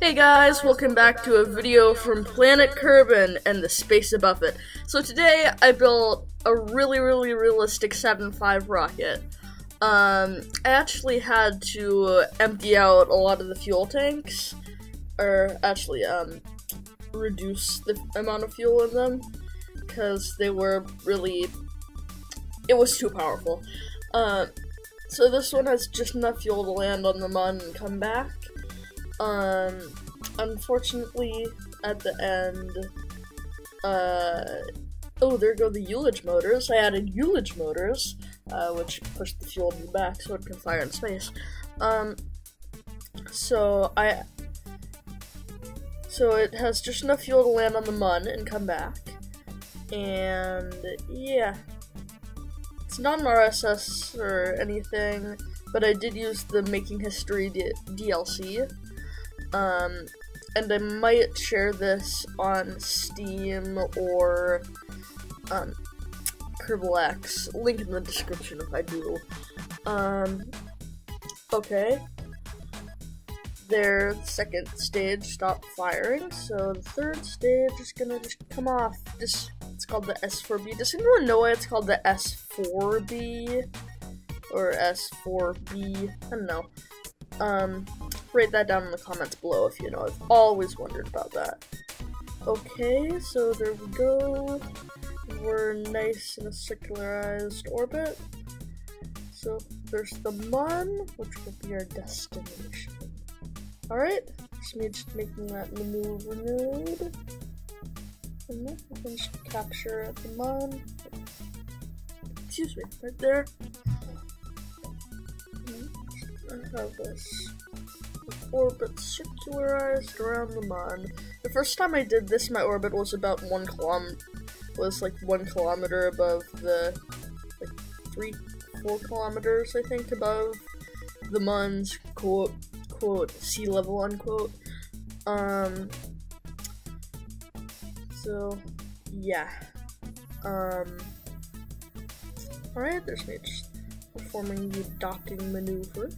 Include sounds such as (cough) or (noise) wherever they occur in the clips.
Hey guys, welcome back to a video from Planet Kerbin and the space above it. So today I built a really, really realistic 7.5 rocket. Um, I actually had to empty out a lot of the fuel tanks, or actually, um, reduce the amount of fuel in them, because they were really, it was too powerful. Uh, so this one has just enough fuel to land on the mun and come back. Um, unfortunately, at the end, uh, oh, there go the ullage motors. I added ullage motors, uh, which pushed the fuel back so it can fire in space. Um, so I, so it has just enough fuel to land on the Mun and come back, and yeah, it's not an RSS or anything, but I did use the Making History D DLC. Um, and I might share this on Steam or um, Kerbal X. Link in the description if I do. Um, okay. Their second stage stopped firing, so the third stage is gonna just come off. This it's called the S4B. Does anyone know why it's called the S4B or S4B? I don't know. Um, write that down in the comments below if you know. I've always wondered about that. Okay, so there we go. We're nice in a circularized orbit. So there's the Mun, which will be our destination. Alright, just me just making that maneuver node. And then we can just capture the Mun. Excuse me, right there. Hmm, I have this orbit circularized around the moon. The first time I did this, my orbit was about one kilom was like one kilometer above the like three, four kilometers I think above the moon's quote quote sea level unquote. Um so yeah. Um Alright, there's me just performing the docking maneuver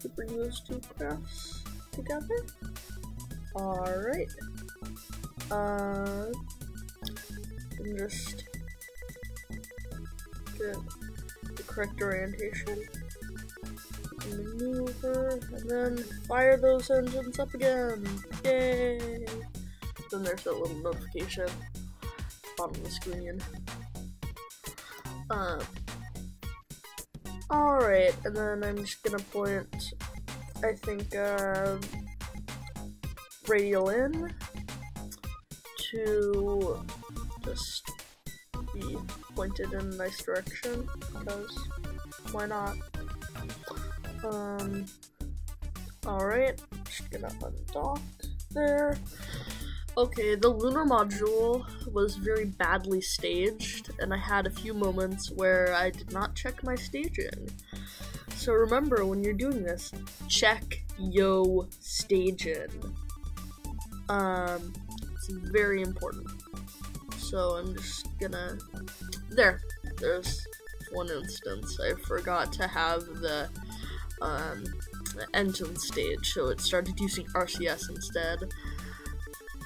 to bring those two crafts together. Alright. Uh, and just get the correct orientation. Maneuver, and then fire those engines up again. Yay! Then there's that little notification of the screen. Uh, Alright, and then I'm just gonna point, I think, uh, radial in to just be pointed in a nice direction, because why not? Um, alright, just gonna undock there. Okay, the lunar module was very badly staged, and I had a few moments where I did not check my staging. So remember, when you're doing this, check yo staging. Um, it's very important. So I'm just gonna. There, there's one instance. I forgot to have the, um, the engine stage, so it started using RCS instead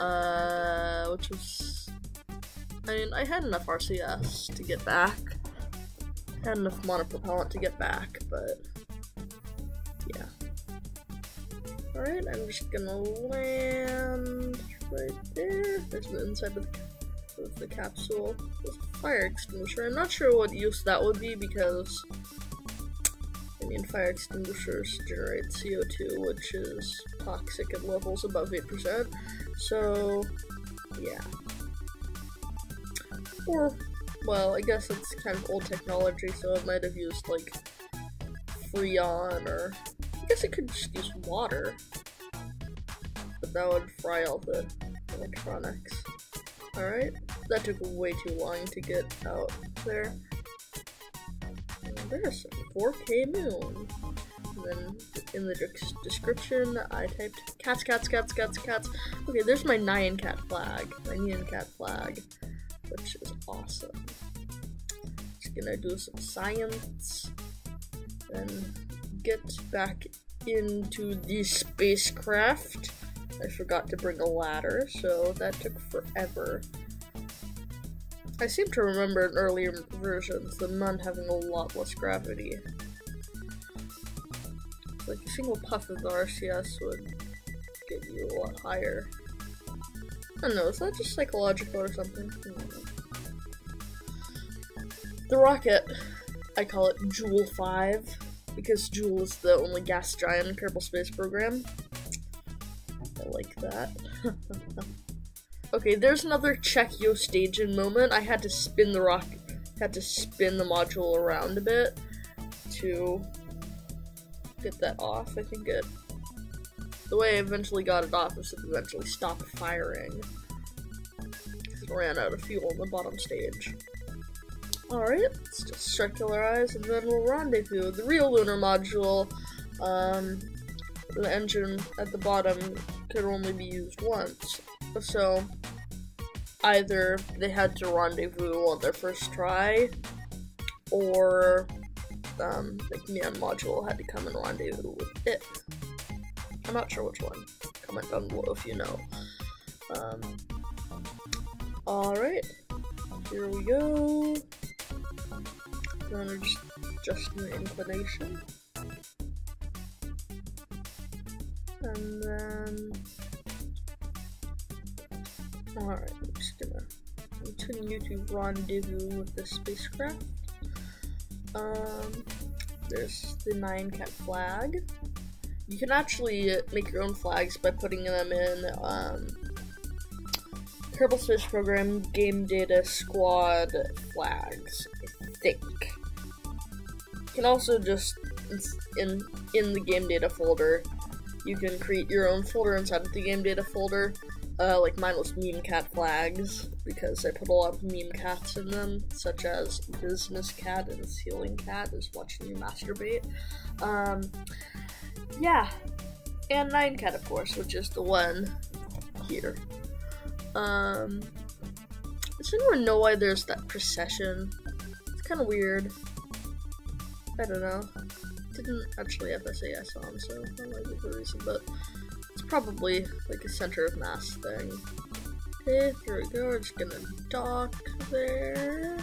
uh, which was, I mean, I had enough RCS to get back, I had enough monopropellant to get back, but, yeah. Alright, I'm just gonna land right there, there's the inside of the, of the capsule, with fire extinguisher, I'm not sure what use that would be, because Mean, fire extinguishers generate CO2, which is toxic at levels above 8%. So, yeah. Or, well, I guess it's kind of old technology, so it might have used, like, Freon, or I guess it could just use water. But that would fry all the electronics. Alright, that took way too long to get out there. There's 4K moon. And then in the description, I typed cats, cats, cats, cats, cats. Okay, there's my Nyan Cat flag, my Nyan Cat flag, which is awesome. Just gonna do some science, then get back into the spacecraft. I forgot to bring a ladder, so that took forever. I seem to remember in earlier versions the Mun having a lot less gravity. Like a single puff of the RCS would get you a lot higher. I don't know, is that just psychological or something? The rocket, I call it Jool 5, because Jool is the only gas giant in Kerbal Space Program. I like that. (laughs) okay, there's another check yo staging moment. I had to spin the rock, had to spin the module around a bit to get that off. I think it. The way I eventually got it off was to eventually stop firing. It ran out of fuel on the bottom stage. Alright, let's just circularize and then we'll rendezvous. The real lunar module, um, the engine at the bottom could only be used once. So, either they had to rendezvous on their first try, or um, the command module had to come and rendezvous with it. I'm not sure which one. Comment down below if you know. Um, Alright, here we go. Just, just an inclination. And then... Alright, continue to rendezvous with the spacecraft. Um, there's the Nyan Cat flag. You can actually make your own flags by putting them in um, Kerbal Space Program Game Data Squad flags, I think. You can also just, in, in the game data folder, you can create your own folder inside of the game data folder. Uh, like mine was meme cat flags, because I put a lot of meme cats in them, such as Business Cat and Ceiling Cat is watching you masturbate. Um, yeah. And Nyan Cat, of course, which is the one here. Um, does anyone know why there's that precession? It's kind of weird. I don't know. Didn't actually FSAS on, so that might be the reason, but probably like a center of mass thing. Okay, here we go. We're just gonna dock there.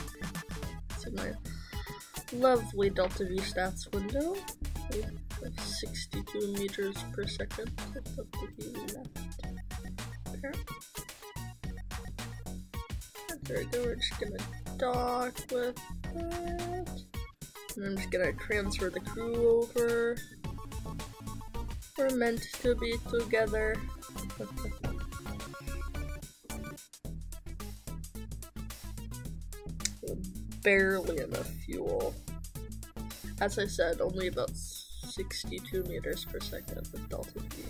See my lovely Delta V stats window. Like 62 meters per second. Delta V left. Okay. There we go, we're just gonna dock with that. And I'm just gonna transfer the crew over. Meant to be together. (laughs) Barely enough fuel. As I said, only about 62 meters per second with Delta V.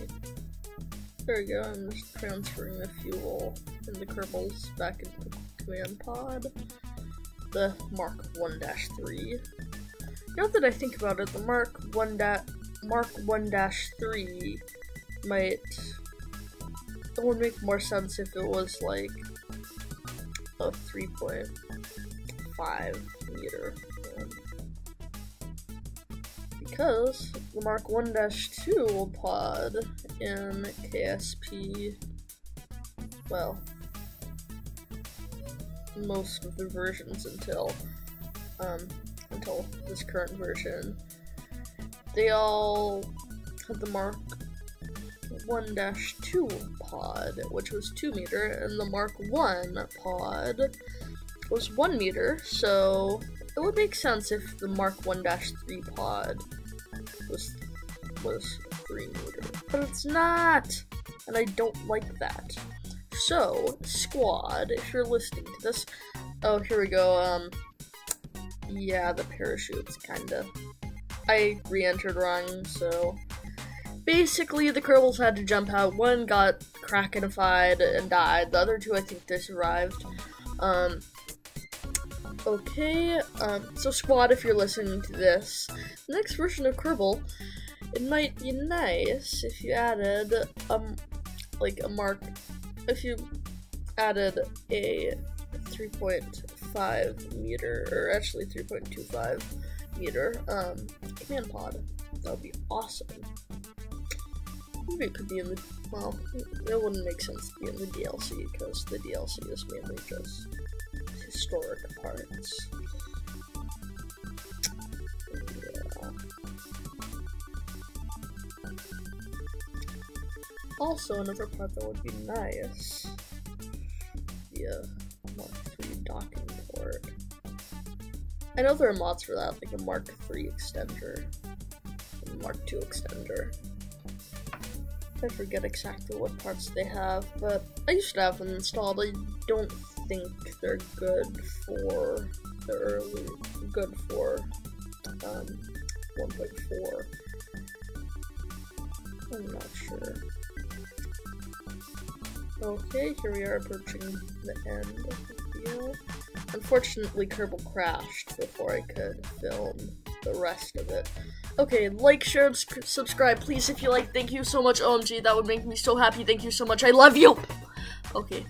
There we go, I'm just transferring the fuel in the Kerbals back into the command pod. The Mark 1-3. Now that I think about it, the Mark 1 Mark 1-3 might it would make more sense if it was like a 3.5 meter. Because the Mark 1-2 pod in KSP well most of the versions until um, until this current version. They all had the Mark 1-2 pod, which was 2 meter, and the Mark 1 pod was 1 meter, so it would make sense if the Mark 1-3 pod was was 3 meter. But it's not! And I don't like that. So, squad, if you're listening to this, oh, here we go, um, yeah, the parachutes, kinda. I re-entered wrong, so basically the Kerbals had to jump out. One got krakenified and died. The other two, I think, they survived. Um, okay, um, so squad, if you're listening to this, the next version of Kerbal, it might be nice if you added, um, like a mark if you added a 3.5 meter, or actually 3.25 meter um, command pod, that would be awesome. Maybe it could be in the. Well, it wouldn't make sense to be in the DLC because the DLC is mainly just historic parts. Also, another part that would be nice. Yeah, Mark III docking port. I know there are mods for that, like a Mark III extender, Mark II extender. I forget exactly what parts they have, but I used to have them installed. I don't think they're good for the early, good for um, 1.4. I'm not sure. Okay, here we are approaching the end of the video. Unfortunately, Kerbal crashed before I could film the rest of it. Okay, like, share, and subscribe, please, if you like. Thank you so much, OMG. That would make me so happy. Thank you so much. I love you! Okay,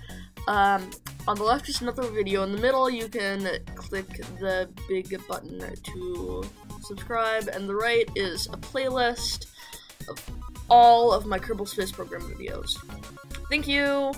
um, on the left is another video. In the middle, you can click the big button to subscribe, and the right is a playlist of all of my Kerbal Space Program videos. Thank you!